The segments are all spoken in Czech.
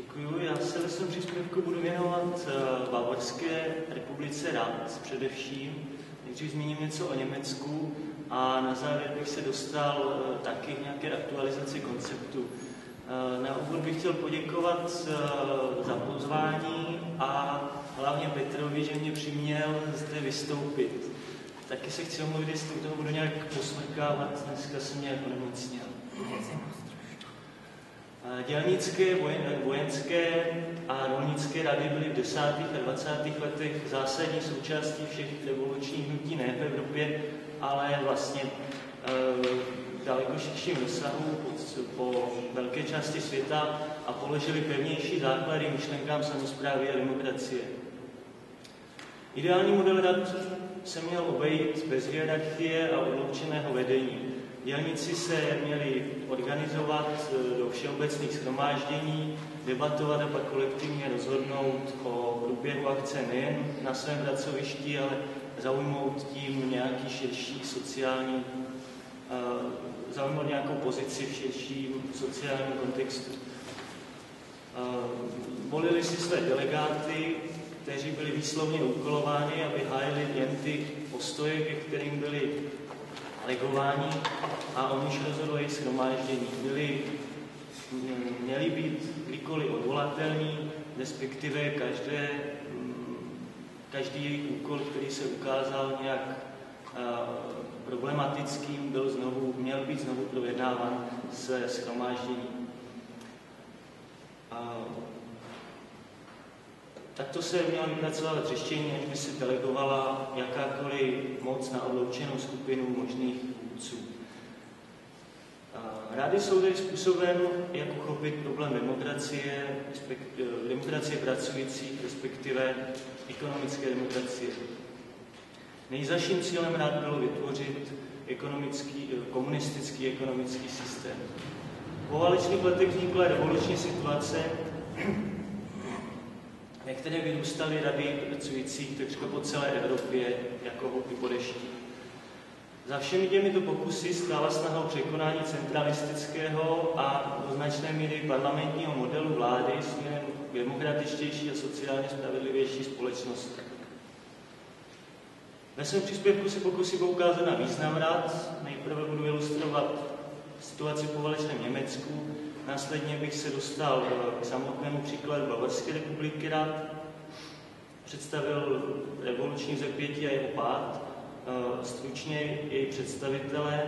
Děkuji. Já se ve svém příspěvku budu věnovat eh, Bavorské republice Rad především. Nejdřív zmíním něco o Německu a na závěr bych se dostal eh, taky k nějaké aktualizaci konceptu. Eh, na úvod bych chtěl poděkovat za pozvání a hlavně Petrovi, že mě přiměl zde vystoupit. Taky se chci omluvit, jestli k tomu budu nějak posmrkávat, dneska jsem nějak onemocněl. Dělnické, vojenské a rolnické rady byly v 10. a 20. letech zásadní součástí všech revolučních hnutí ne v Evropě, ale vlastně e, daleko širším rozsahu po, po velké části světa a položili pevnější základy myšlenkám samozprávy a demokracie. Ideální model rad se měl obejít bez hierarchie a odloučeného vedení. Dělníci se měli organizovat eh, do všeobecných schromáždění, debatovat a pak kolektivně rozhodnout o průběhu akce nejen na svém pracovišti, ale zaujmout tím nějaký širší sociální, uh, zaujmout nějakou pozici v širším sociálním kontextu. Uh, volili si své delegáty, kteří byli výslovně úkolováni, aby hájili jen ty postoje, ke kterým byli legování a o níž rozhodlo jejich schromáždění. Byli, měli být kdykoliv odvolatelní, respektive každé, každý jejich úkol, který se ukázal nějak problematickým, byl znovu, měl být znovu projednáván se schromážděním. Takto se měla vypracovat řešení, ať by se delegovala jakákoliv moc na odloučenou skupinu možných vůdců. Rády jsou tedy způsobem, jak uchopit problém demokracie, demokracie pracujících, respektive ekonomické demokracie. Nejzaším cílem rád bylo vytvořit ekonomický, komunistický ekonomický systém. Po válečných letech vznikla revoluční situace, Některé vyrůstaly rady pracujících takřka po celé Evropě jako houby po dešti. Za všemi těmito pokusy stála snaha o překonání centralistického a do značné míry parlamentního modelu vlády směrem k demokratičtější a sociálně spravedlivější společnosti. Ve svém příspěvku se pokusím poukázat na význam rád. Nejprve budu ilustrovat situaci po Německu, Následně bych se dostal k samotnému příkladu Bavorské republiky. Rád, představil revoluční zapětí a jeho pád, eh, stručně její představitele,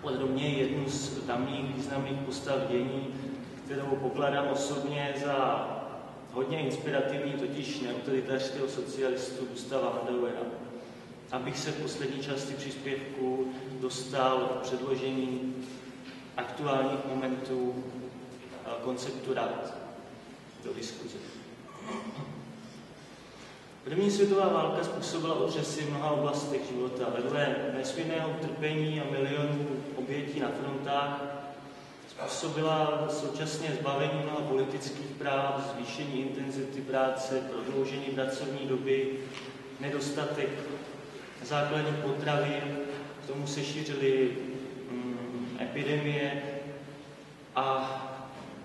podrobně jednu z tamních významných postav dění, kterou pokládám osobně za hodně inspirativní, totiž neautoritářského socialistu Gustava Hadauera. Abych se v poslední části příspěvku dostal k předložení aktuálních momentů konceptu rad do diskuze. První světová válka způsobila otřesy v mnoha oblastech života. Vedle nesmírného utrpení a milionů obětí na frontách způsobila současně zbavení mnoha politických práv, zvýšení intenzity práce, prodloužení pracovní doby, nedostatek základních potravin, k tomu se šířily epidemie a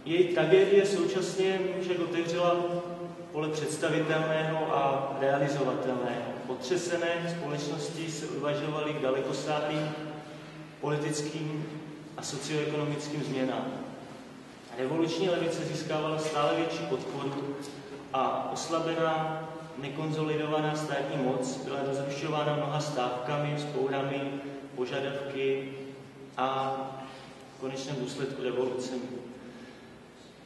její tragédie současně však otevřela pole představitelného a realizovatelného. Potřesené společnosti se odvažovaly k dalekosáhlým politickým a socioekonomickým změnám. Revoluční levice získávala stále větší podporu a oslabená, nekonzolidovaná státní moc byla rozrušována mnoha stávkami, spourami, požadavky a v konečném důsledku revolucemi.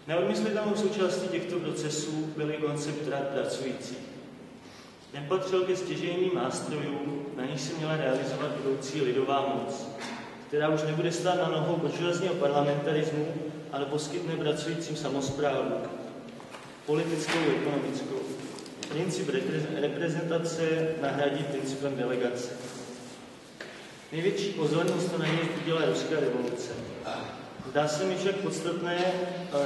Neodmyslitelnou součástí těchto procesů byly koncept rad pracujících. Ten patřil ke stěžejním nástrojům, na nich se měla realizovat budoucí lidová moc, která už nebude stát na nohou bourgeoisního parlamentarismu, ale poskytne pracujícím samozprávu, politickou i ekonomickou. Princip reprezentace nahradí principem delegace. Největší pozornost to na něj udělá ruská revoluce. Zdá se mi však podstatné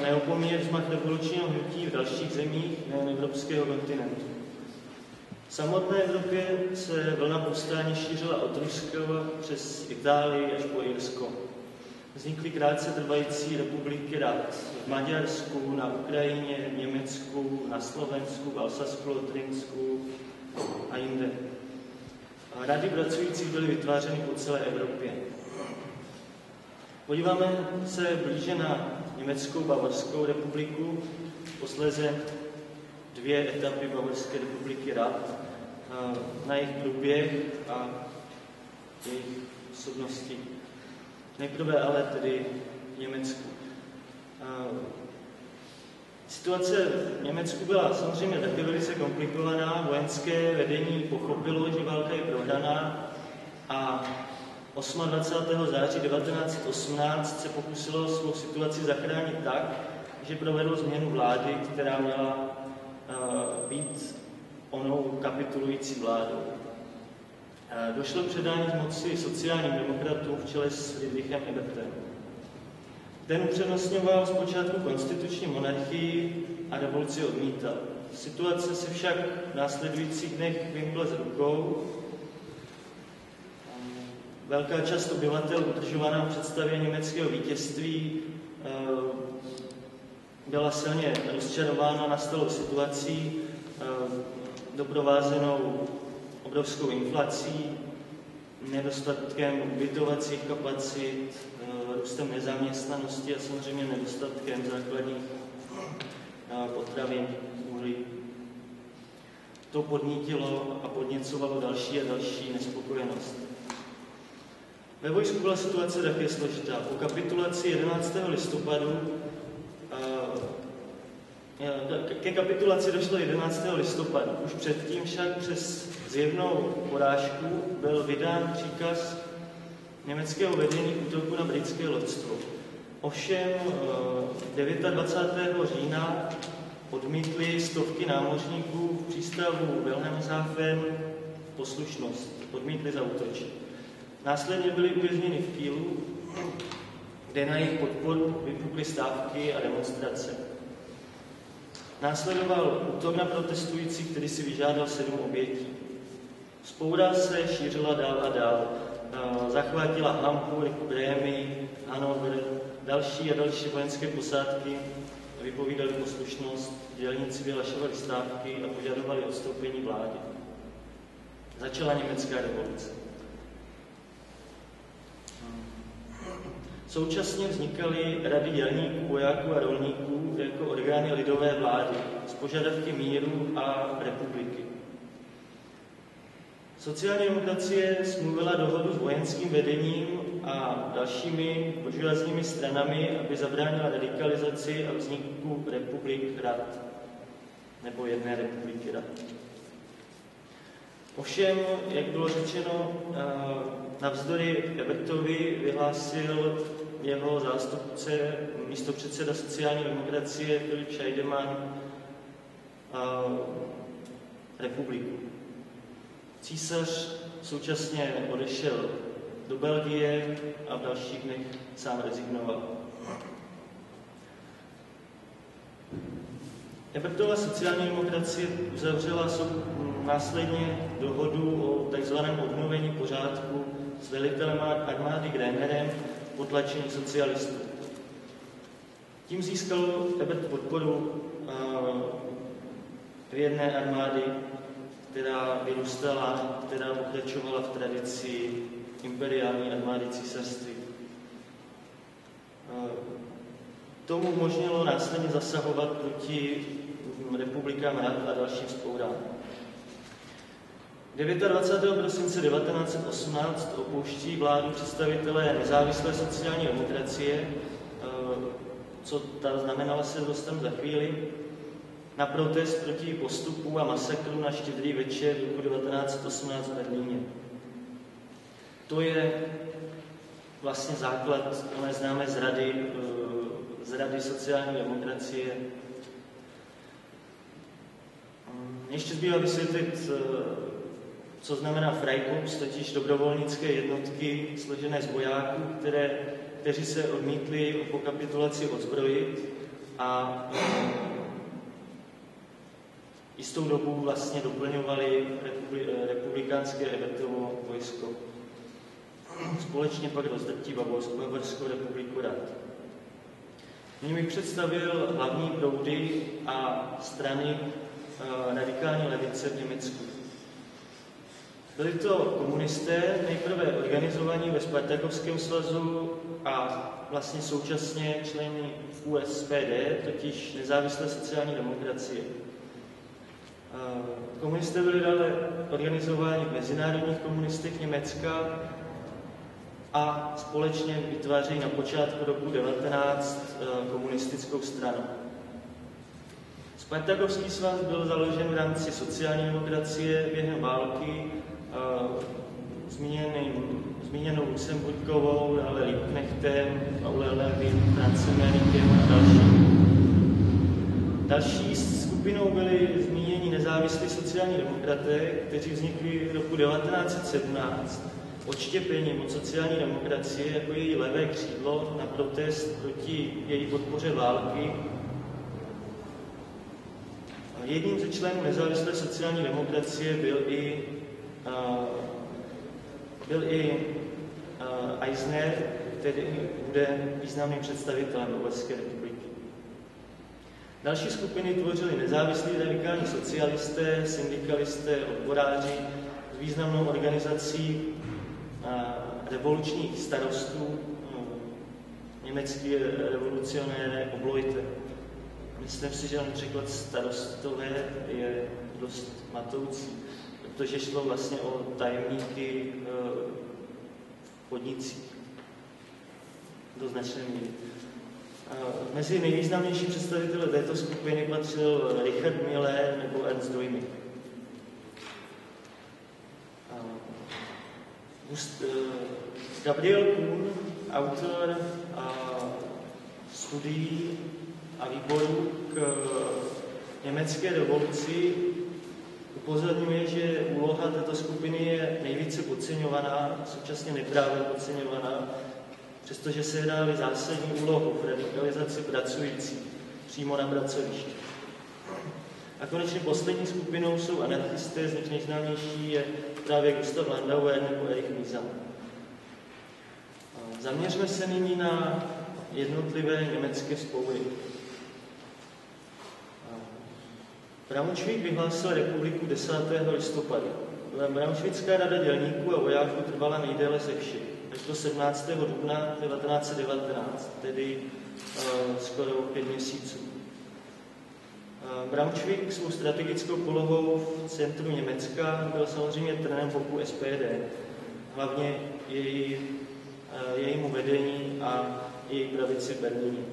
neopomíjet vzmach revolučního hnutí v dalších zemích nejen evropského kontinentu. V samotné Evropě se vlna povstání šířila od Ruska přes Itálii až po Irsko. Vznikly krátce trvající republiky rad v Maďarsku, na Ukrajině, v Německu, na Slovensku, v Alsasku, Lotrinsku a jinde. Rady pracujících byly vytvářeny po celé Evropě. Podíváme se blíže na Německou Bavorskou republiku, posléze dvě etapy Bavorské republiky rad, na jejich průběh a jejich osobnosti. Nejprve ale tedy Německu. Situace v Německu byla samozřejmě taky velice komplikovaná. Vojenské vedení pochopilo, že válka je prohraná a 28. září 1918 se pokusilo svou situaci zachránit tak, že provedlo změnu vlády, která měla uh, být onou kapitulující vládou. Uh, došlo k předání moci sociálním demokratům v čele s Friedrichem Ebertem. Ten upřednostňoval zpočátku konstituční monarchii a revoluci odmítal. Situace se však v následujících dnech vymkla z rukou. Velká část obyvatel udržovaná v představě německého vítězství eh, byla silně rozčarována nastalou situací, eh, doprovázenou obrovskou inflací, nedostatkem ubytovacích kapacit, eh, růstem nezaměstnanosti a samozřejmě nedostatkem základních eh, potravin, uhlí. To podnítilo a podněcovalo další a další nespokojenost. Ve vojsku byla situace také složitá. Po kapitulaci 11. listopadu eh, ke kapitulaci došlo 11. listopadu. Už předtím však přes zjevnou porážku byl vydán příkaz německého vedení útoku na britské loďstvo. Ovšem 29. Eh, října odmítli stovky námořníků v přístavu Wilhelmshaven poslušnost. Odmítli zautočit. Následně byli uvězněni v Kielu, kde na jejich podporu vypukly stávky a demonstrace. Následoval útok na protestující, který si vyžádal sedm obětí. Spoura se šířila dál a dál. Zachvátila Hamburg, Brémy, Hanover, další a další vojenské posádky vypovídali poslušnost, dělníci vyhlašovali stávky a požadovali odstoupení vlády. Začala německá revoluce. Současně vznikaly rady dělníků, vojáků a rolníků jako orgány lidové vlády s požadavky míru a republiky. Sociální demokracie smluvila dohodu s vojenským vedením a dalšími božuazními stranami, aby zabránila radikalizaci a vzniku republik rad, nebo jedné republiky rad. Ovšem, jak bylo řečeno, navzdory Ebertovi vyhlásil jeho zástupce, místo předseda sociální demokracie Filip Scheidemann, republiku. Císař současně odešel do Belgie a v dalších dnech sám rezignoval. Ebertova sociální demokracie uzavřela následně dohodu o tzv. obnovení pořádku s velitelem armády Grémerem potlačení socialistů. Tím získal Ebert podporu věrné armády, která vyrůstala, která pokračovala v tradici imperiální armády císařství. Tomu umožnilo následně zasahovat proti republikám rad a dalším spourám. 29. prosince 1918 opouští vládu představitelé nezávislé sociální demokracie, eh, co ta znamenala se dostem za chvíli, na protest proti postupu a masakru na štědrý večer roku 1918 v Berlíně. To je vlastně základ oné známé zrady, eh, zrady sociální demokracie. Hm, ještě zbývá vysvětlit eh, co znamená Freikorps, totiž dobrovolnické jednotky složené z vojáků, které, kteří se odmítli po kapitulaci odzbrojit a jistou dobu vlastně doplňovali republikánské Ebertovo vojsko. společně pak rozdrtí Bavorskou republiku rad. Nyní bych představil hlavní proudy a strany uh, radikální levice v Německu. Byli to komunisté, nejprve organizovaní ve Spartakovském svazu a vlastně současně členy USPD, totiž nezávislé sociální demokracie. Komunisté byli dále organizováni v mezinárodních komunistech Německa a společně vytvářejí na počátku roku 19 eh, komunistickou stranu. Spartakovský svaz byl založen v rámci sociální demokracie během války eh, zmíněným, zmíněnou Lucemburkovou, ale Liebknechtem, Paulem Levin, Francem a další. Další skupinou byli zmíněni nezávislí sociální demokraté, kteří vznikli v roku 1917 odštěpením od sociální demokracie jako její levé křídlo na protest proti její podpoře války. Jedním ze členů nezávislé sociální demokracie byl i, uh, byl i uh, Eisner, který bude významným představitelem Oberské republiky. Další skupiny tvořily nezávislí radikální socialisté, syndikalisté, odboráři s významnou organizací revolučních starostů, německý revolucionér Obloite. Myslím si, že on překlad starostové je dost matoucí, protože šlo vlastně o tajemníky e, v podnicích do značné míry. Mezi nejvýznamnější představitele této skupiny patřil Richard Miller nebo Ernst Dojmy. Gabriel Kuhn, autor studií a výborů k německé revoluci, upozorňuje, že úloha této skupiny je nejvíce podceňovaná, současně neprávě podceňovaná přestože se hrály zásadní úlohu v radikalizaci pracující přímo na pracovišti. A konečně poslední skupinou jsou anarchisté, z nich nejznámější je právě Gustav Landauer nebo Erich Mízan. Zaměřme se nyní na jednotlivé německé spoury. Braunschweig vyhlásil republiku 10. listopadu. Braunschweigská rada dělníků a vojáků trvala nejdéle ze všech až do 17. dubna 1919, tedy uh, skoro pět měsíců. Uh, Braunschweig svou strategickou polohou v centru Německa byl samozřejmě trnem boku SPD, hlavně její, uh, jejímu vedení a její pravici v Berlíně.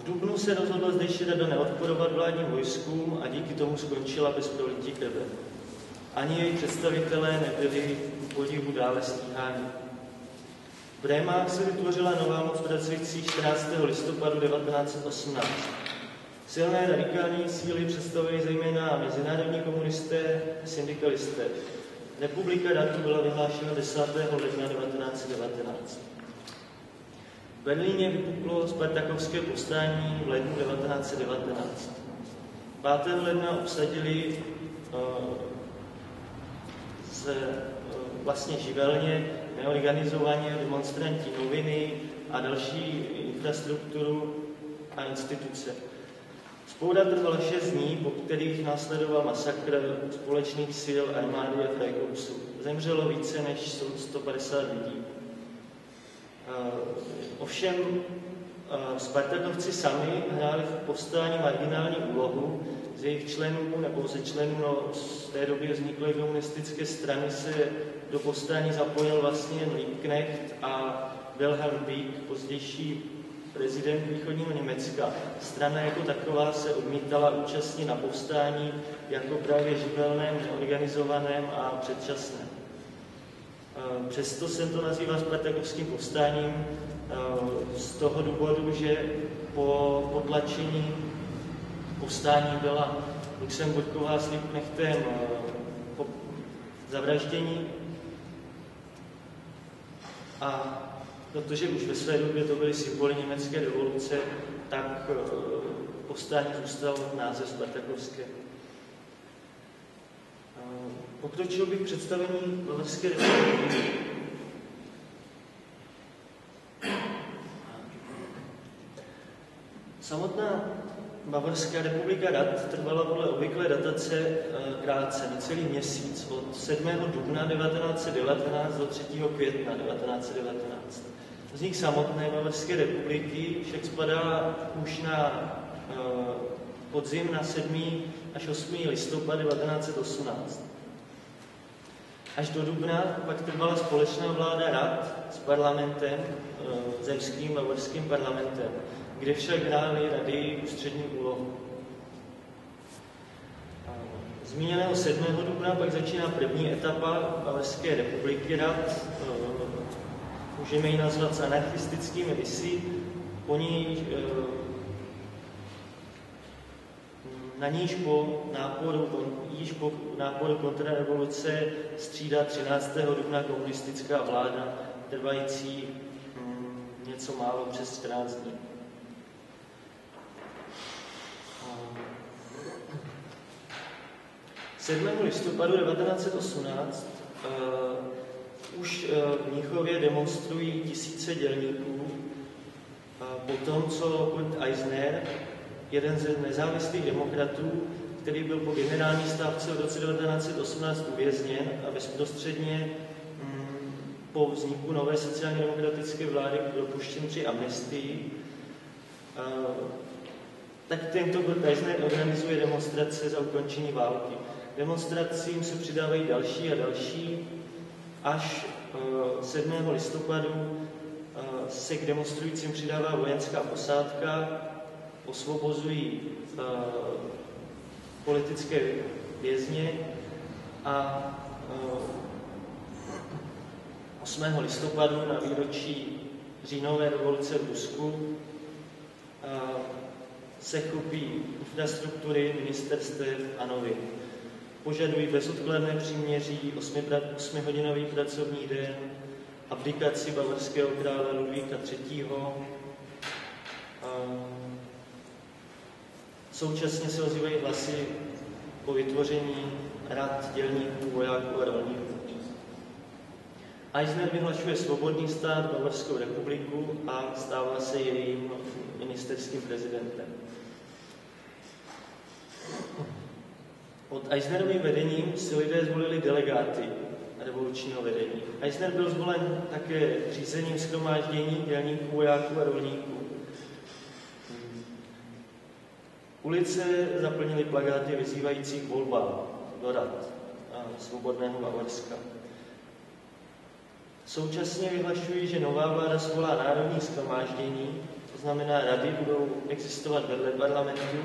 V Dubnu se rozhodla zdejší rada neodporovat vládním vojskům a díky tomu skončila bez prolití krve ani její představitelé nebyli podivu dále stíháni. V Brémách se vytvořila nová moc pracující 14. listopadu 1918. Silné radikální síly představují zejména mezinárodní komunisté, syndikalisté. Republika Ratu byla vyhlášena 10. ledna 1919. V Berlíně vypuklo Spartakovské povstání v lednu 1919. 5. ledna obsadili uh, se vlastně živelně, neorganizovaně demonstranti noviny a další infrastrukturu a instituce. Spoura trvala šest dní, po kterých následoval masakr společných sil armády a Freikorpsu. Zemřelo více než 150 lidí. Ovšem Spartakovci sami hráli v povstání marginální úlohu, z jejich členů nebo ze členů no, z té doby vzniklé komunistické strany se do povstání zapojil vlastně Liebknecht a Wilhelm Wieck, pozdější prezident východního Německa. Strana jako taková se odmítala účastnit na povstání jako právě živelném, neorganizovaném a předčasném. E, přesto se to nazývá Spartakovským povstáním e, z toho důvodu, že po potlačení povstání byla Luxemburková s Liebknechtem eh, po zavraždění. A protože už ve své době to byly symboly německé revoluce, tak eh, povstání zůstal název Spartakovské. Eh, Pokročil bych představení Bavorské republiky. Samotná Bavorská republika rad trvala podle obvyklé datace eh, krátce, necelý měsíc, od 7. dubna 1919 do 3. května 1919. Vznik samotné Bavorské republiky však spadá už na uh, podzim na 7. až 8. listopad 1918. Až do dubna pak trvala společná vláda rad s parlamentem, uh, zemským bavorským parlamentem, kde však hrály rady ústřední úlohu. Zmíněného 7. dubna pak začíná první etapa Bavorské republiky rad, můžeme ji nazvat s anarchistickými rysy, po ní, na níž po náporu, již po náporu kontrarevoluce střídá 13. dubna komunistická vláda, trvající hm, něco málo přes 14 dní. 7. listopadu 1918 uh, už uh, v Mnichově demonstrují tisíce dělníků uh, po tom, co Kurt Eisner, jeden ze nezávislých demokratů, který byl po generální stávce v roce 1918 uvězněn a bezprostředně um, po vzniku nové sociálně demokratické vlády propuštěn při amnestii, uh, tak tento Eisner organizuje demonstrace za ukončení války. Demonstracím se přidávají další a další, až 7. Eh, listopadu eh, se k demonstrujícím přidává vojenská posádka, osvobozují eh, politické vězně a 8. listopadu na výročí říjnové revoluce v Rusku se chopí infrastruktury ministerstev a novin požadují bezodkladné příměří, 8-hodinový pracovní den, aplikaci bavorského krále Ludvíka III. Současně se ozývají hlasy po vytvoření rad dělníků, vojáků a rolníků. Eisner vyhlašuje svobodný stát Bavorskou republiku a stává se jejím ministerským prezidentem. Pod Eisnerovým vedením si lidé zvolili delegáty revolučního vedení. Eisner byl zvolen také řízením schromáždění dělníků, vojáků a rolníků. Ulice zaplnily plagáty vyzývající k volbám do rad svobodného Bavorska. Současně vyhlašují, že nová vláda svolá národní schromáždění, to znamená, rady budou existovat vedle parlamentu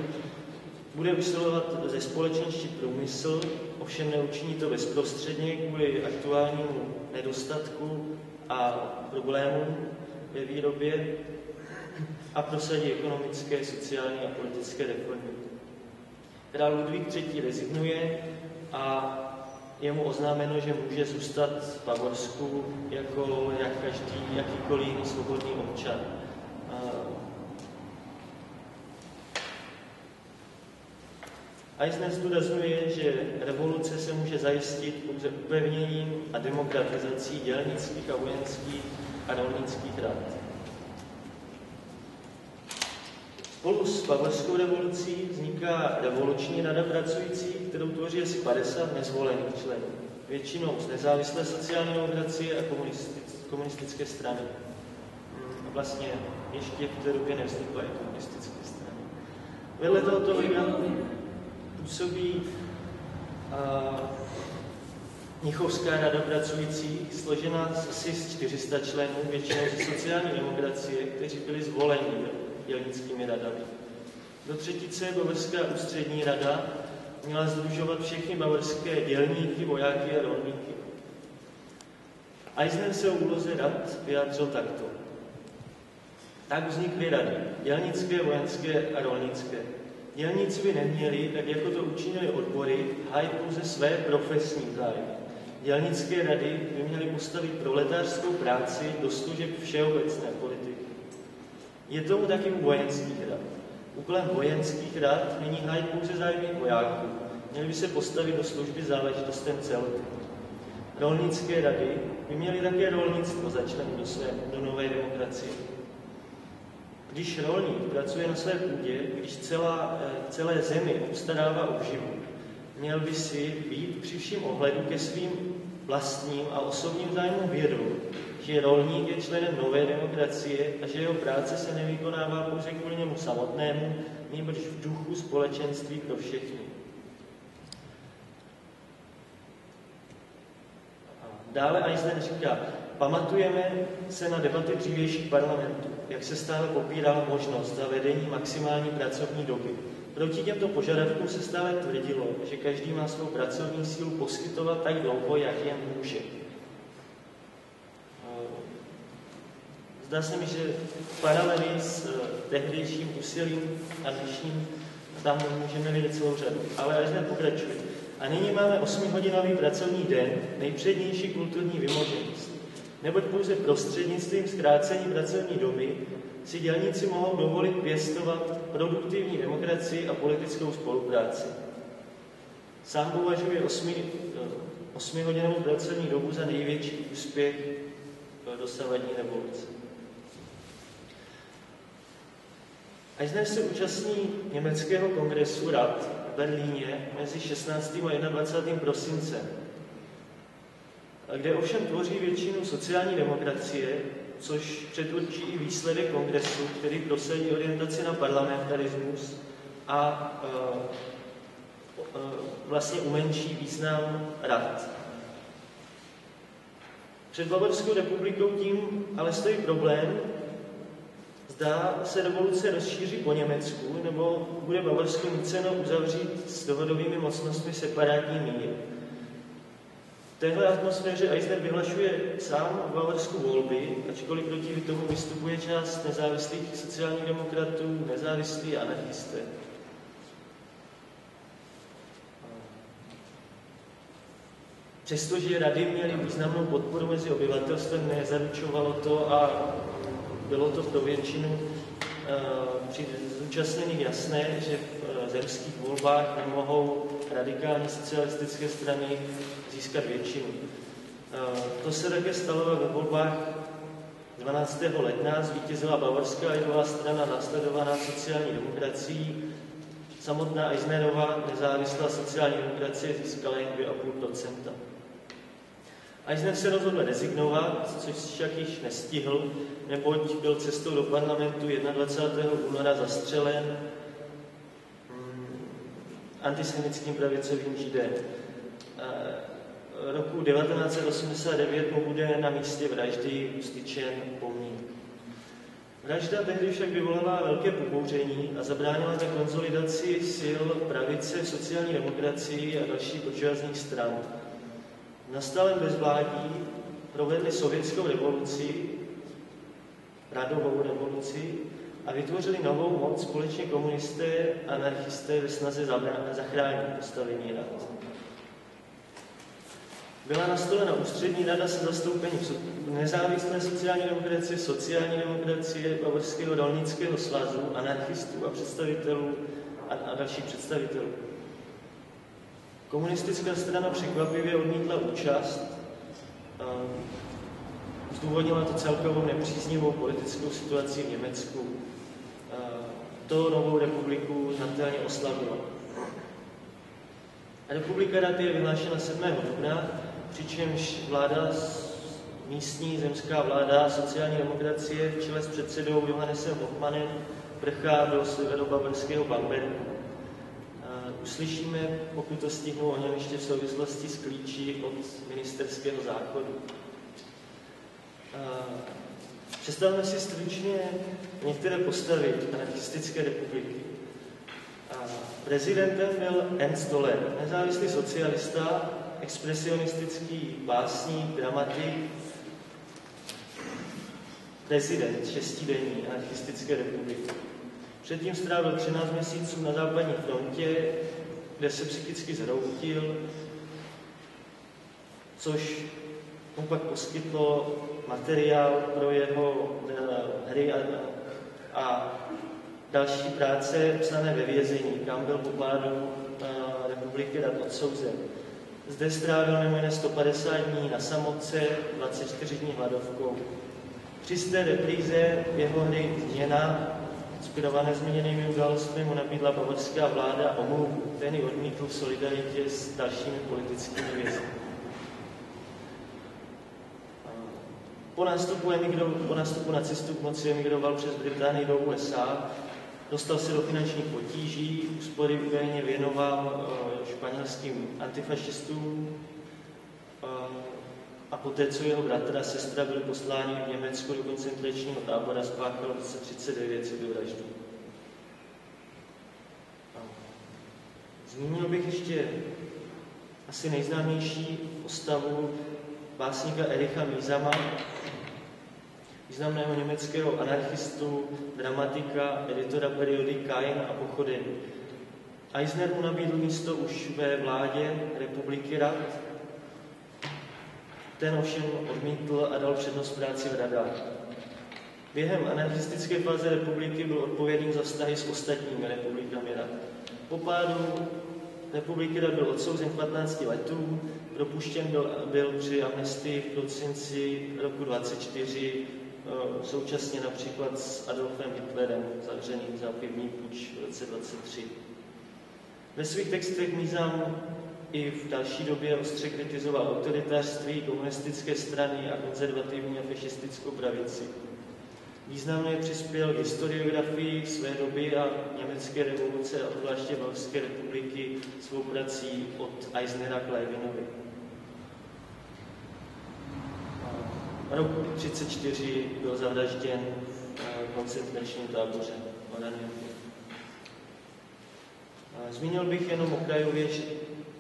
bude usilovat ze společenštit průmysl, ovšem neučiní to bezprostředně kvůli aktuálnímu nedostatku a problémům ve výrobě a prosadí ekonomické, sociální a politické reformy. Král Ludvík III. rezignuje a je mu oznámeno, že může zůstat v Bavorsku jako jak každý, jakýkoliv svobodný občan. Eisner zdůrazňuje, že revoluce se může zajistit pouze upevněním a demokratizací dělnických a vojenských a rolnických rad. Spolu s Bavorskou revolucí vzniká revoluční rada pracující, kterou tvoří asi 50 nezvolených členů, většinou z nezávislé sociální demokracie a komunistické strany. Hmm, vlastně ještě v té době nevznikla komunistické strany. Vedle tohoto orgánu působí Mnichovská rada pracujících, složená asi z 400 členů, většinou ze sociální demokracie, kteří byli zvoleni dělnickými radami. Do třetice Bavorská ústřední rada měla združovat všechny bavorské dělníky, vojáky a rolníky. Eisner se o úloze rad vyjádřil takto. Tak vznikly rady, dělnické, vojenské a rolnické. Dělníci by neměli, tak jako to učinili odbory, hájit pouze své profesní zájmy. Dělnické rady by měly postavit proletářskou práci do služeb všeobecné. Je tomu taky u vojenských rad. Úkolem vojenských rad není hájit pouze zájmy vojáků, měly by se postavit do služby záležitostem celku. Rolnické rady by měly také rolnictvo začlenit do, své, do nové demokracie. Když rolník pracuje na své půdě, když celá, eh, celé zemi obstarává obživu, měl by si být při vším ohledu ke svým vlastním a osobním zájmům vědom, že rolník je členem nové demokracie a že jeho práce se nevykonává pouze kvůli němu samotnému, nebož v duchu společenství pro všechny. Dále Einstein říká, pamatujeme se na debaty dřívějších parlamentů, jak se stále popírala možnost zavedení maximální pracovní doby. Proti těmto požadavkům se stále tvrdilo, že každý má svou pracovní sílu poskytovat tak dlouho, jak jen může. Zdá se mi, že paralely s eh, tehdejším úsilím a dnešním tam můžeme vidět celou řadu. Ale až pokračuje. A nyní máme 8-hodinový pracovní den, nejpřednější kulturní vymoženost. Neboť pouze prostřednictvím zkrácení pracovní doby si dělníci mohou dovolit pěstovat produktivní demokracii a politickou spolupráci. Sám považuje 8-hodinovou pracovní dobu za největší úspěch dosavadní revoluce. Až se účastní německého kongresu rad v Berlíně mezi 16. a 21. prosincem, kde ovšem tvoří většinu sociální demokracie, což předurčí i výsledek kongresu, který prosadí orientaci na parlamentarismus a uh, uh, vlastně umenší význam rad. Před Bavorskou republikou tím ale stojí problém, Zda se revoluce rozšíří po Německu, nebo bude Bavorsko nuceno uzavřít s dohodovými mocnostmi separátní mír. V téhle atmosféře Eisner vyhlašuje sám v Bavorsku volby, ačkoliv proti tomu vystupuje část nezávislých sociálních demokratů, nezávislí anarchisté. Přestože rady měly významnou podporu mezi obyvatelstvem, nezaručovalo to a bylo to pro většinu eh, při zúčastněných jasné, že v eh, zemských volbách nemohou radikální socialistické strany získat většinu. Eh, to se také stalo ve volbách 12. ledna zvítězila Bavorská lidová strana následovaná sociální demokracií. Samotná Eisnerová nezávislá sociální demokracie získala jen 2,5 Eisner se rozhodl rezignovat, což však již nestihl, neboť byl cestou do parlamentu 21. února zastřelen hmm, antisemickým pravicovým židem. Roku 1989 mu bude na místě vraždy ustyčen pomník. Vražda tehdy však vyvolala velké pobouření a zabránila tak konzolidaci sil pravice, sociální demokracii a dalších počívazných stran. Nastalém bezvládí provedli sovětskou revoluci, radovou revoluci a vytvořili novou moc společně komunisté a anarchisté ve snaze zachránit postavení rad. Byla nastolena ústřední rada se zastoupením nezávislé sociální demokracie, sociální demokracie, Bavorského rolnického svazu, anarchistů a představitelů a, a dalších představitelů. Komunistická strana překvapivě odmítla účast, zdůvodnila to celkovou nepříznivou politickou situaci v Německu. To novou republiku znatelně oslabilo. Republika Rady je vyhlášena 7. dubna, přičemž vláda, místní zemská vláda sociální demokracie v čele s předsedou Johannesem Hoffmanem prchá do severobavorského Bambergu. Uslyšíme, pokud to stihnu, o něm ještě v souvislosti s klíči od ministerského záchodu. Představme si stručně některé postavy anarchistické republiky. Prezidentem byl Ernst Toller, nezávislý socialista, expresionistický básník, dramatik, prezident šestidenní anarchistické republiky. Předtím strávil 13 měsíců na západní frontě, kde se psychicky zhroutil, což mu pak poskytlo materiál pro jeho eh, hry a, a další práce psané ve vězení, kam byl po pádu eh, republiky rad odsouzen. Zde strávil mimo jiné 150 dní na samotce, 24 dní hladovkou. Při té repríze jeho hry Změna, inspirované zmíněnými událostmi, mu nabídla bavorská vláda omluvu. Ten ji odmítl v solidaritě s dalšími politickými vězni. Po nástupu, emigro, po nástupu nacistů k moci emigroval přes Británii do USA, dostal se do finančních potíží, úspory údajně věnoval eh, španělským antifašistům eh, a poté, co jeho bratr a sestra byli posláni v Německu do koncentračního tábora, spáchal v roce 39 sebevraždu. Zmínil bych ještě asi nejznámější postavu básníka Ericha Mízama, významného německého anarchistu, dramatika, editora periody Kain a Pochody. Eisner mu nabídl místo už ve vládě republiky rad. Ten ovšem odmítl a dal přednost práci v radách. Během anarchistické fáze republiky byl odpovědný za vztahy s ostatními republikami rad. Po pádu republiky rad byl odsouzen k 15 letům, propuštěn byl, byl při amnestii v prosinci roku 24 Eh, současně například s Adolfem Hitlerem, zavřeným za pivní puč v roce 23. Ve svých textech Mízam i v další době ostře kritizoval autoritářství, komunistické strany a konzervativní a fašistickou pravici. Významně přispěl k historiografii své doby a německé revoluce a obzvláště Bavské republiky svou prací od Eisnera k Levinovi. Rok 1934 byl zavražděn v eh, koncentračním táboře Oranienburg. Zmínil bych jenom okrajově,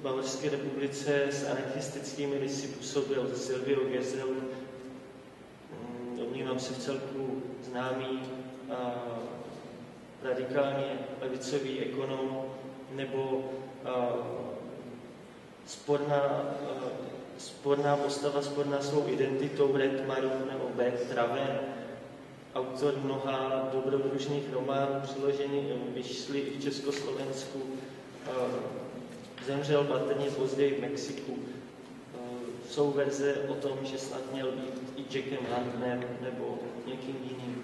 Bavorské republice s anarchistickými rysy působil Silvio Gesell, mm, domnívám se v celku známý a radikálně levicový ekonom nebo a, sporná a, sporná postava, sporná svou identitou, Red Maruf nebo B. Traven, autor mnoha dobrodružných románů, přiložení vyšly i v Československu, zemřel patrně později v Mexiku. Jsou verze o tom, že snad měl být i Jackem Landnem nebo někým jiným.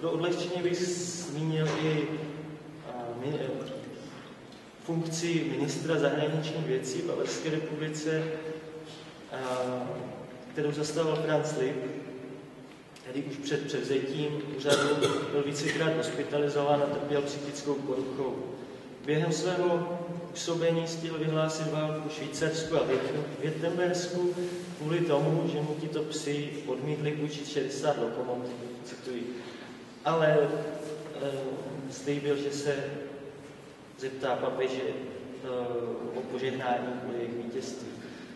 Pro odlehčení bych zmínil i funkci ministra zahraničních věcí v Bavorské republice, kterou zastával Franz Lipp, který už před převzetím úřadu byl vícekrát hospitalizován a trpěl psychickou poruchou. Během svého působení stihl vyhlásit válku Švýcarsku a Větnambersku kvůli tomu, že mu tito psi odmítli půjčit 60 lokomotiv, cituji. Ale e, slíbil, že se zeptá papeže uh, o požehnání kvůli jejich vítězství.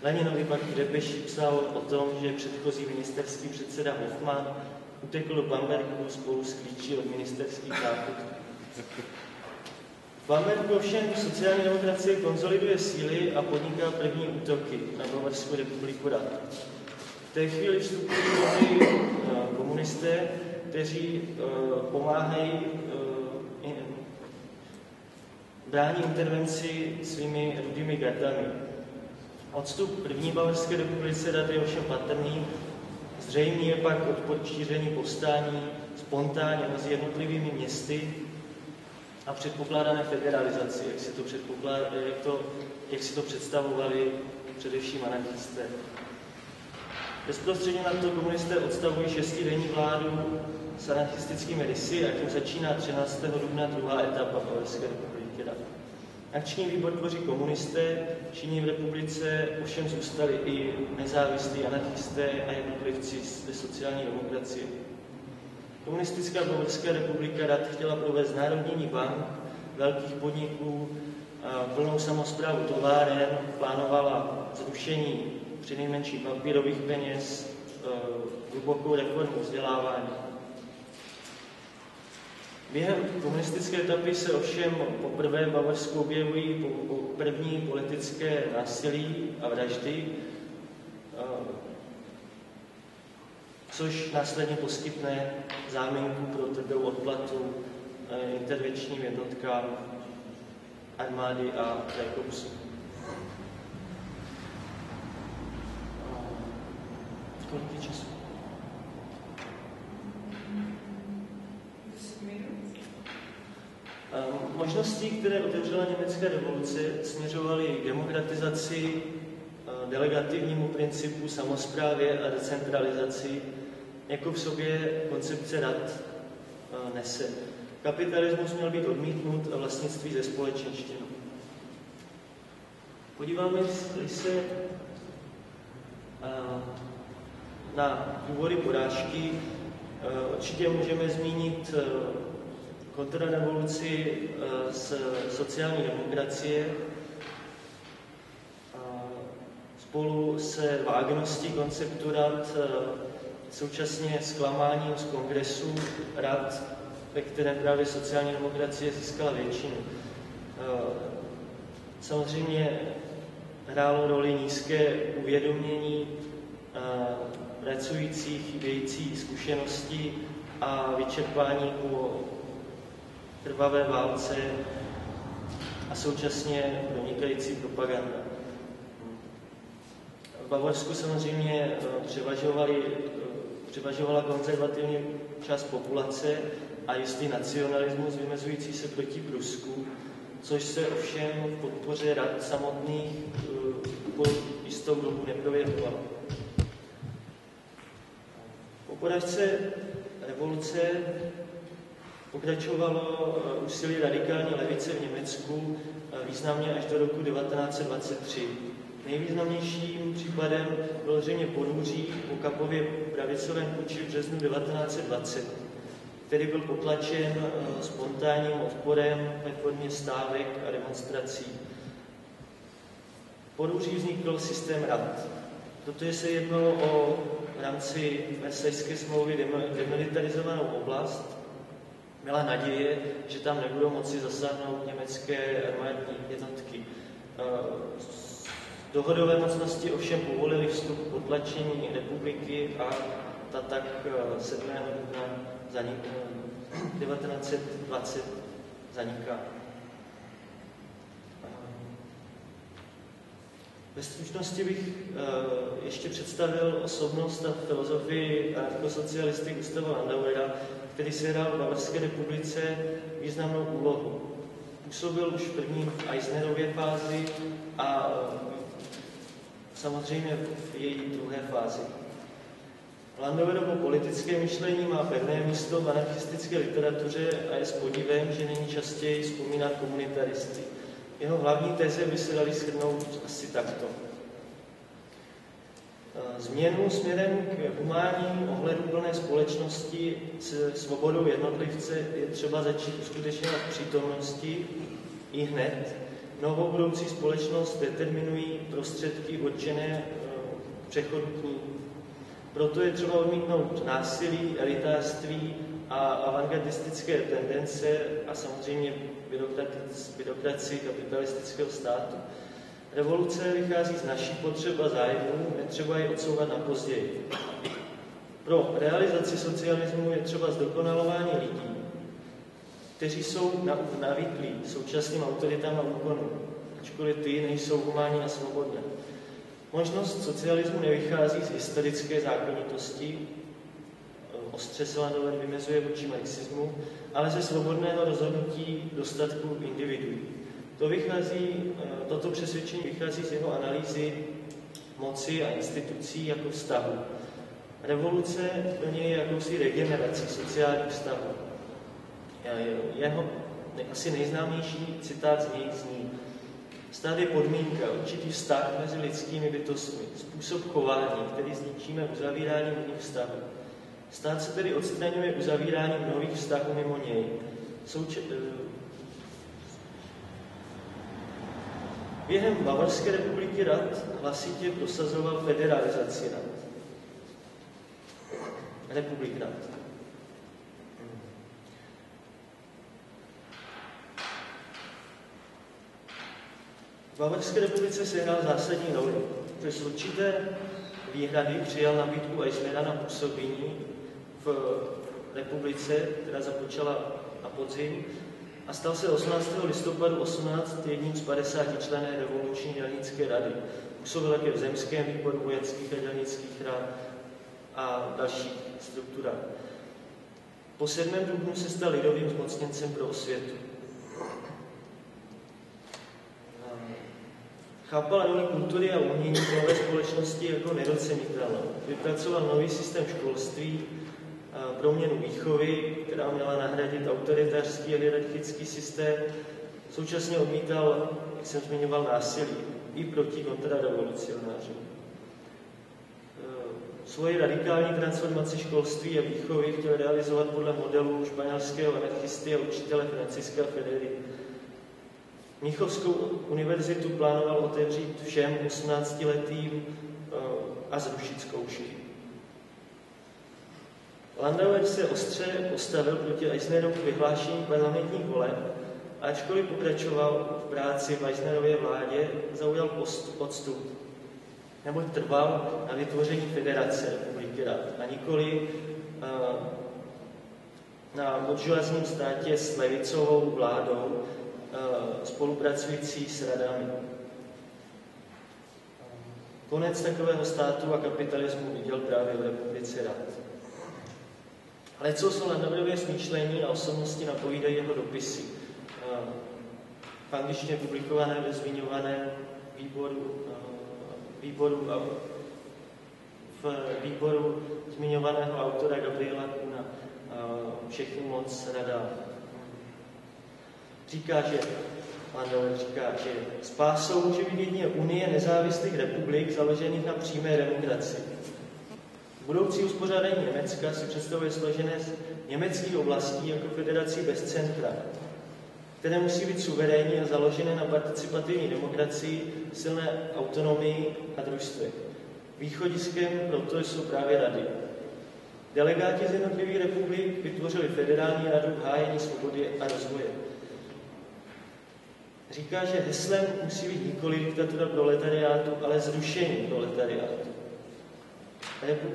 Leninovi pak v Depeši psal o tom, že předchozí ministerský předseda Hoffman utekl do Bambergu spolu s klíči od ministerských záchodů. V Bambergu ovšem sociální demokracie konzoliduje síly a podniká první útoky na Bavarskou republiku rad. V té chvíli vstupují uh, komunisté, kteří uh, pomáhají brání intervenci svými rudými gardami. Odstup první Bavorské republice rady je ovšem patrný, zřejmě je pak šíření povstání spontánně mezi jednotlivými městy a předpokládané federalizaci, jak si to, jak to, jak si to představovali především anarchisté. Bezprostředně na to komunisté odstavují šestidenní vládu s anarchistickými rysy a tím začíná 13. dubna druhá etapa Bavorské republiky. Akční výbor tvoří komunisté, Číně v republice ovšem zůstali i nezávislí anarchisté a jednotlivci ze sociální demokracie. Komunistická Bavorská republika rad chtěla provést národnění bank, velkých podniků, plnou samozprávu továren, plánovala zrušení přinejmenších papírových peněz, e, hlubokou reformu vzdělávání. Během komunistické etapy se ovšem poprvé v Bavorsku objevují první politické násilí a vraždy, což následně poskytne záminku pro tvrdou odplatu intervenčním jednotkám armády a Jakobsu. Kolik je času? Možnosti, které otevřela německá revoluce, směřovaly k demokratizaci, delegativnímu principu, samozprávě a decentralizaci, jako v sobě koncepce rad nese. Kapitalismus měl být odmítnut a vlastnictví ze společenštěno. Podíváme se na důvody porážky. Určitě můžeme zmínit kontrarevoluci z sociální demokracie spolu se vágností konceptu rad, současně zklamáním z kongresu rad, ve které právě sociální demokracie získala většinu. Samozřejmě hrálo roli nízké uvědomění pracující, chybějící zkušenosti a vyčerpání po krvavé válce a současně pronikající propaganda. V Bavorsku samozřejmě převažovali, převažovala konzervativní část populace a jistý nacionalismus vymezující se proti Prusku, což se ovšem v podpoře rad samotných po jistou dobu neprověřovalo. Po poražce revoluce pokračovalo úsilí radikální levice v Německu významně až do roku 1923. Nejvýznamnějším případem bylo zřejmě Porůří po Kapově pravicovém puči v březnu 1920, který byl potlačen spontánním odporem ve formě stávek a demonstrací. Porůří vznikl systém rad. Protože se jednalo o v rámci Versajské smlouvy demilitarizovanou oblast, měla naděje, že tam nebudou moci zasáhnout německé armádní jednotky. Dohodové mocnosti ovšem povolili vstup potlačení republiky a ta tak 7. dubna 1920 zaniká. Ve stručnosti bych ještě představil osobnost a filozofii anarchosocialisty Gustava Landauera, který se hrál v Bavorské republice významnou úlohu. Působil už v první Eisnerově fázi a uh, samozřejmě v její druhé fázi. Landauerovo politické myšlení má pevné místo v anarchistické literatuře a je s podívem, že není častěji vzpomínat komunitaristy. Jeho hlavní teze by se daly shrnout asi takto. Změnu směrem k humánní ohleduplné společnosti s svobodou jednotlivce je třeba začít v přítomnosti i hned. Novou budoucí společnost determinují prostředky určené přechodu k ní. Proto je třeba odmítnout násilí, elitářství a avantgardistické tendence a samozřejmě byrokracii kapitalistického státu. Revoluce vychází z naší potřeb a zájmů, je odsouvat na později. Pro realizaci socialismu je třeba zdokonalování lidí, kteří jsou navyklí současným autoritám a úkonům, ačkoliv ty nejsou humánní a svobodné. Možnost socialismu nevychází z historické zákonitosti, ostře se vymezuje vůči marxismu, ale ze svobodného rozhodnutí dostatku individuí. To vychází, toto přesvědčení vychází z jeho analýzy moci a institucí jako vztahu. Revoluce plně je jakousi regenerací sociálních vztahů. Jeho asi nejznámější citát z něj zní. Stát je podmínka, určitý vztah mezi lidskými bytostmi, způsob chování, který zničíme uzavíráním nových vztahů. Stát se tedy odstraňuje uzavíráním nových vztahů mimo něj. Souče- Během Bavorské republiky rad hlasitě prosazoval federalizaci rad. Republik rad. V Bavorské republice se hrál zásadní roli. Přes určité výhrady přijal nabídku Eisnera na působení v republice, která započala na podzim, a stal se 18. listopadu 18 jedním z 50 člené revoluční dělnické rady. Působil také v zemském výboru vojenských a dělnických rad a dalších strukturách. Po 7. dubnu se stal lidovým zmocněncem pro osvětu. Chápal roli kultury a umění v nové společnosti jako nedocenitelnou. Vypracoval nový systém školství, pro měnu výchovy, která měla nahradit autoritářský a hierarchický systém. Současně odmítal, jak jsem zmiňoval, násilí i proti kontrarevolucionářům. Svoji radikální transformaci školství a výchovy chtěl realizovat podle modelu španělského anarchisty a učitele Franciska Federy. Mnichovskou univerzitu plánoval otevřít všem 18-letým eh, a zrušit zkoušky. Landauer se ostře postavil proti Eisnerovu vyhlášení parlamentních voleb ačkoliv pokračoval v práci v Eisnerově vládě, zaujal post, odstup, nebo trval na vytvoření federace republiky rad a nikoli uh, na buržoazním státě s levicovou vládou uh, spolupracující s radami. Konec takového státu a kapitalismu viděl právě v republice rad. Ale co jsou Landauerově smýšlení a osobnosti napovídají jeho dopisy. V angličtině publikované ve zmiňovaném výboru, výboru v výboru zmiňovaného autora Gabriela Kuna všechny moc rada. Říká, že Landauer říká, že spásou může být jedině Unie nezávislých republik založených na přímé demokracii. Budoucí uspořádání Německa si představuje složené z německých oblastí jako federací bez centra, které musí být suverénní a založené na participativní demokracii, silné autonomii a družstve. Východiskem proto jsou právě rady. Delegáti z jednotlivých republik vytvořili federální radu hájení svobody a rozvoje. Říká, že heslem musí být nikoli diktatura proletariátu, ale zrušení proletariátu.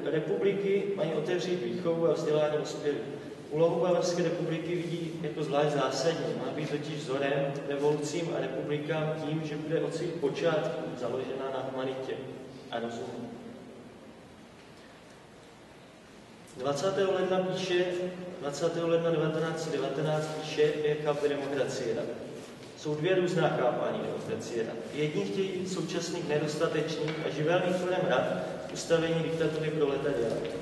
Republiky mají otevřít výchovu a vzdělání dospělých. Úlohu Bavarské republiky vidí jako zvlášť zásadní. Má být totiž vzorem revolucím a republikám tím, že bude od svých počátků založena na humanitě a rozumu. 20. ledna píše, 20. ledna 1919 píše, jak chápe demokracie jsou dvě různá chápání demokracie. Jedni chtějí současných nedostatečných a živelných forem rad ustavení diktatury proletariátu.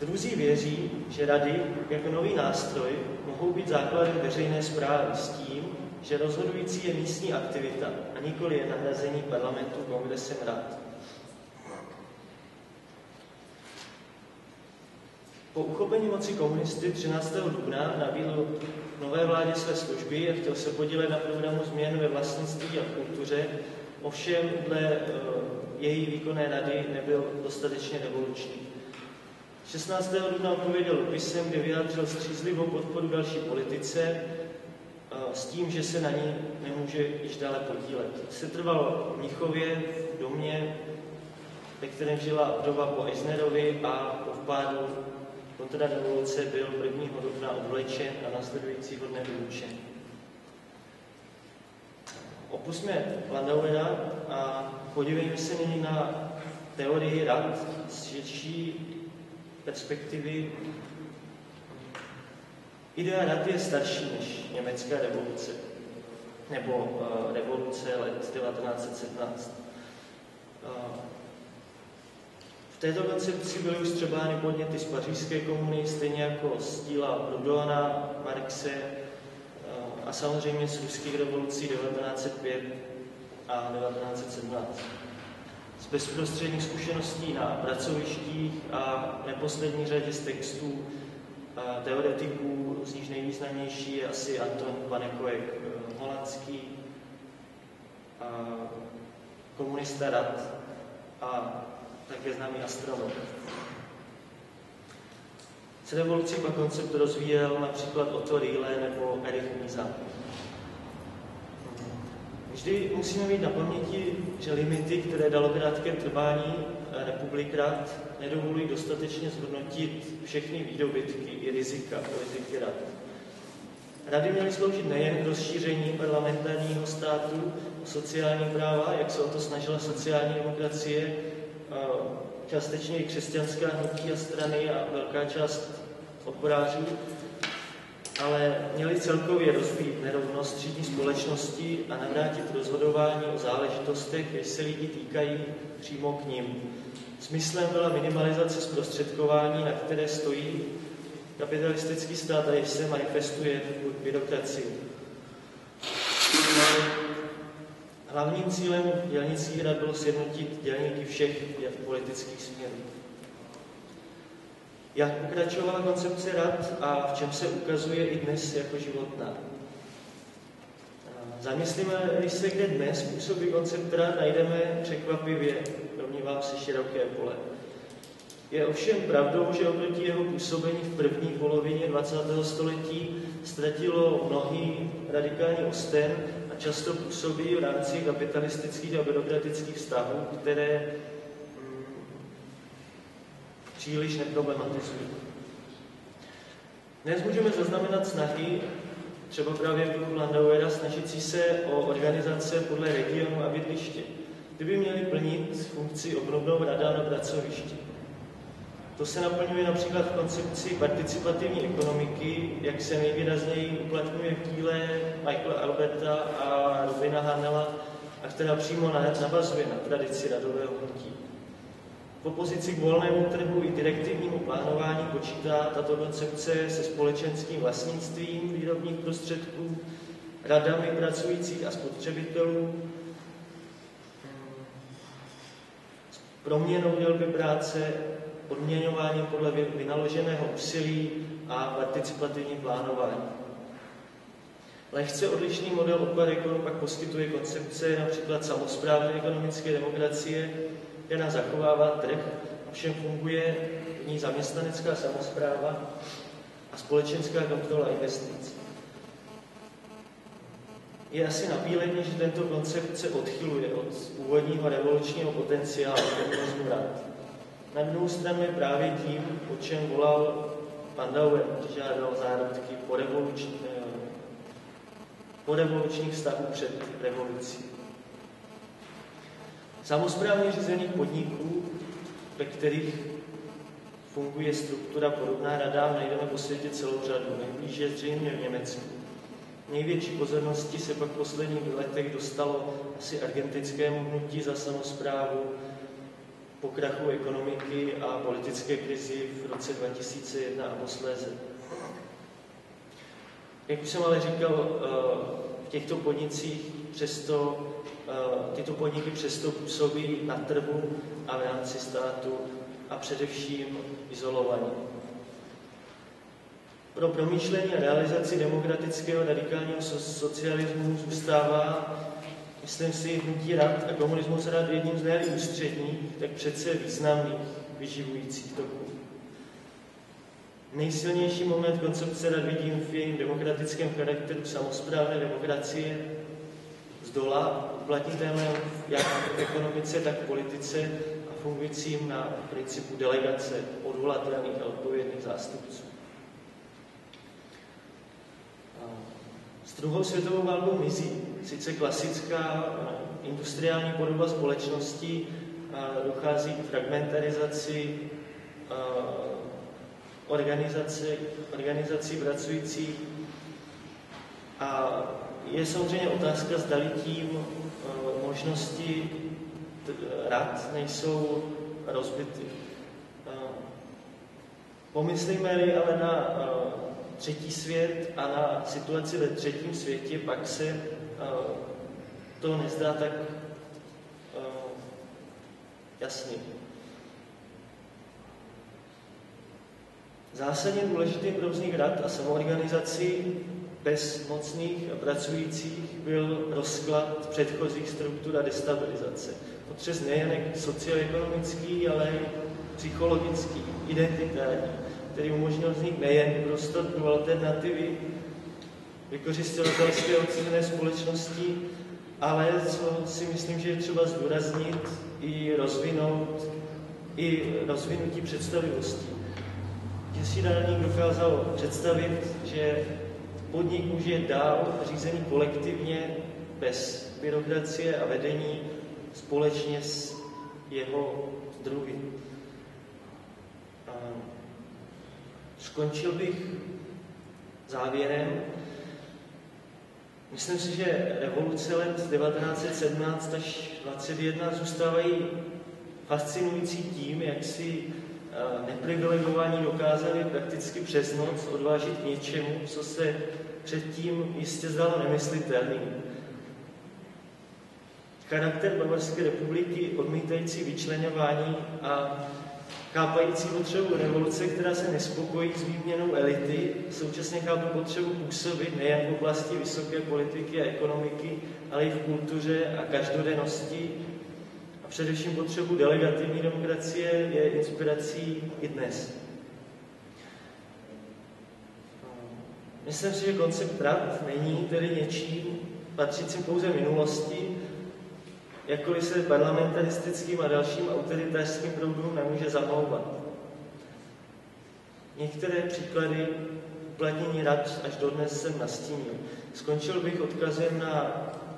Druzí věří, že rady jako nový nástroj mohou být základem veřejné zprávy s tím, že rozhodující je místní aktivita a nikoli je nahrazení parlamentu kongresem rad. Po uchopení moci komunisty 13. dubna nabídl nové vládě své služby a chtěl se podílet na programu změn ve vlastnictví a kultuře, ovšem dle uh, její výkonné rady nebyl dostatečně revoluční. 16. dubna odpověděl dopisem, kde vyjádřil střízlivou podporu další politice uh, s tím, že se na ní nemůže již dále podílet. Setrval v Mnichově v domě, ve kterém žila vdova po Eisnerovi a po vpádu kontrarevoluce byl 1. dubna odvlečen a následujícího dne vyučen. Opusme Landauera a podívejme se nyní na teorii rad z širší perspektivy. Idea rad je starší než německá revoluce nebo uh, revoluce let 1917. Uh, této koncepci byly ustřebány podněty z pařížské komuny, stejně jako z díla Proudhona, Marxe eh, a samozřejmě z ruských revolucí 1905 a 1917. Z bezprostředních zkušeností na pracovištích a neposlední řadě z textů eh, teoretiků, z nich nejvýznamnější je asi Anton Panekojek eh, holandský, komunista rad a také známý astronom. S revolucí pak koncept rozvíjel například Otto Riele nebo Erich Míza. Vždy musíme mít na paměti, že limity, které dalo krátké trvání republikrát, nedovolují dostatečně zhodnotit všechny výdobytky i rizika politiky rad. Rady měly sloužit nejen k rozšíření parlamentárního státu, sociální práva, jak se o to snažila sociální demokracie, částečně i křesťanská hnutí a strany a velká část odborářů, ale měli celkově rozbít nerovnost třídní společnosti a navrátit rozhodování o záležitostech, jež se lidi týkají přímo k ním. Smyslem byla minimalizace zprostředkování, na které stojí kapitalistický stát a jež se manifestuje v byrokracii. Hlavním cílem dělnických rad bylo sjednotit dělníky všech politických směrů. Jak pokračovala koncepce rad a v čem se ukazuje i dnes jako životná? Zamyslíme se, kde dnes působí koncept rad, najdeme překvapivě, domnívám se, široké pole. Je ovšem pravdou, že oproti jeho působení v první polovině 20. století ztratilo mnohý radikální osten často působí v rámci kapitalistických a byrokratických vztahů, které mm, příliš neproblematizují. Dnes můžeme zaznamenat snahy, třeba právě v Landauera, snažící se o organizace podle regionu a bydliště. Ty by měly plnit funkci obnovnou rada na pracovišti. To se naplňuje například v koncepci participativní ekonomiky, jak se nejvýrazněji uplatňuje v díle Michaela Alberta a Robina Hanela, a která přímo navazuje na tradici radového hnutí. V opozici k volnému trhu i direktivnímu plánování počítá tato koncepce se společenským vlastnictvím výrobních prostředků, radami pracujících a spotřebitelů, proměnou dělby práce odměňováním podle vynaloženého úsilí a participativní plánování. Lehce odlišný model od Parekonu pak poskytuje koncepce například samozprávné ekonomické demokracie, která zachovává trh, ovšem funguje v ní zaměstnanecká samozpráva a společenská kontrola investic. Je asi nabílení, že tento koncept se odchyluje od původního revolučního potenciálu rad. Na druhou stranu je právě tím, o čem volal Pandauer, když žádal zárodky po, revoluční, eh, po revolučních vztahů před revolucí. Samozprávně řízených podniků, ve kterých funguje struktura podobná radám, najdeme po světě celou řadu, nejblíže zřejmě v Německu. Největší pozornosti se pak v posledních letech dostalo asi argentinskému hnutí za samozprávu, po krachu ekonomiky a politické krizi v roce 2001 a posléze. Jak už jsem ale říkal, eh, v těchto podnicích přesto, eh, tyto podniky přesto působí na trhu a v rámci státu a především izolovaně. Pro promýšlení a realizaci demokratického radikálního socialismu zůstává myslím si, hnutí rad a komunismus rad jedním z nejústředních, tak přece významných vyživujících toků. Nejsilnější moment koncepce rad vidím v jejím demokratickém charakteru samozprávné demokracie z dola, uplatnitelné jak v ekonomice, tak v politice a fungujícím na principu delegace odvolatelných a odpovědných zástupců. S druhou světovou válkou mizí sice klasická eh, industriální podoba společnosti, dochází k fragmentarizaci eh, organizace, organizací pracujících a je samozřejmě otázka, zda tím eh, možnosti rad nejsou rozbity. Pomyslíme-li ale na třetí svět a na situaci ve třetím světě, pak se uh, to nezdá tak uh, jasně. Zásadně důležitým pro vznik rad a samoorganizací bez mocných a pracujících byl rozklad předchozích struktur a destabilizace. Potřes nejen socioekonomický, ale i psychologický, identitární který umožnil vznik nejen prostor pro alternativy vykořišťovatelské oceněné společnosti, ale co si myslím, že je třeba zdůraznit i rozvinout, i rozvinutí představivosti. Že si dokázal představit, že podnik může dál řízený kolektivně, bez byrokracie a vedení, společně s jeho druhy. A skončil bych závěrem. Myslím si, že revoluce let 1917 až 21 zůstávají fascinující tím, jak si eh, neprivilegovaní dokázali prakticky přes noc odvážit k něčemu, co se předtím jistě zdalo nemyslitelným. Charakter Bavorské republiky odmítající vyčlenování a chápající potřebu revoluce, která se nespokojí s výměnou elity, současně chápe potřebu působit nejen v oblasti vysoké politiky a ekonomiky, ale i v kultuře a každodennosti. A především potřebu delegativní demokracie je inspirací i dnes. Myslím si, že koncept pravd není tedy něčím patřícím pouze minulosti, jakkoliv se parlamentaristickým a dalším autoritářským proudům nemůže zamlouvat. Některé příklady uplatnění rad až dodnes jsem nastínil. Skončil bych odkazem na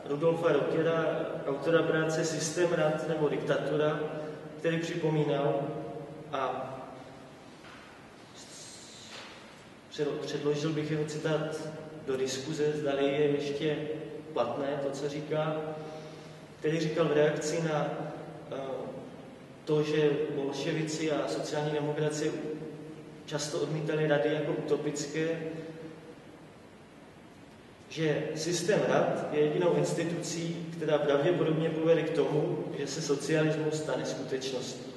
Rudolfa Rockera, autora práce Systém rad nebo diktatura, který připomínal a předložil bych jeho citát do diskuze, zdali je ještě platné to, co říká, který říkal v reakci na eh, to, že bolševici a sociální demokracie často odmítali rady jako utopické, že systém rad je jedinou institucí, která pravděpodobně povede k tomu, že se socialismus stane skutečností.